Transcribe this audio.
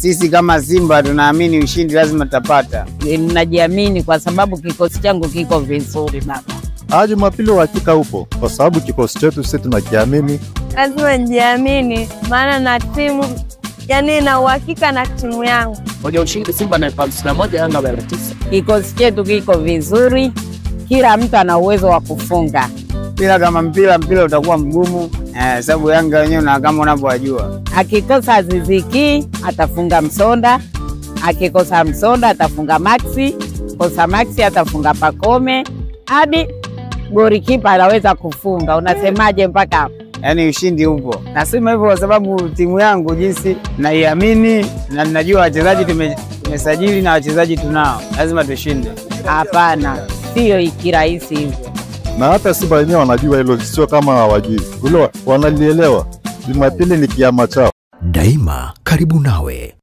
sisi kama Simba tunaamini ushindi lazima tutapata. Ninajiamini kwa sababu kikosi changu kiko vizuri baba. Ah, Jumapili uhakika upo kwa sababu kikosi chetu sisi tunakiamini. lazima nijiamini, maana na timu yani na uhakika na timu yangu. Moja ushindi Simba na elfu hamsini na moja Yanga mia tisa. Kikosi chetu kiko vizuri, kila mtu ana uwezo wa kufunga. Mpira kama mpira, mpira utakuwa mgumu eh, sababu Yanga wenyewe na kama unavyowajua Akikosa Aziziki atafunga Msonda, akikosa Msonda atafunga Maxi, kosa Maxi atafunga Pakome, hadi golikipa anaweza kufunga. Unasemaje mpaka yani yaani ushindi upo. Nasema hivyo kwa sababu timu yangu jinsi naiamini na ninajua wachezaji tumesajili na wachezaji tunao, lazima tushinde. Hapana, sio ikirahisi hivyo. Na hata Simba wenyewe wanajua hilo, sio kama hawajui, hilo wanalielewa. Jumapili ni kiama chao. Daima karibu nawe.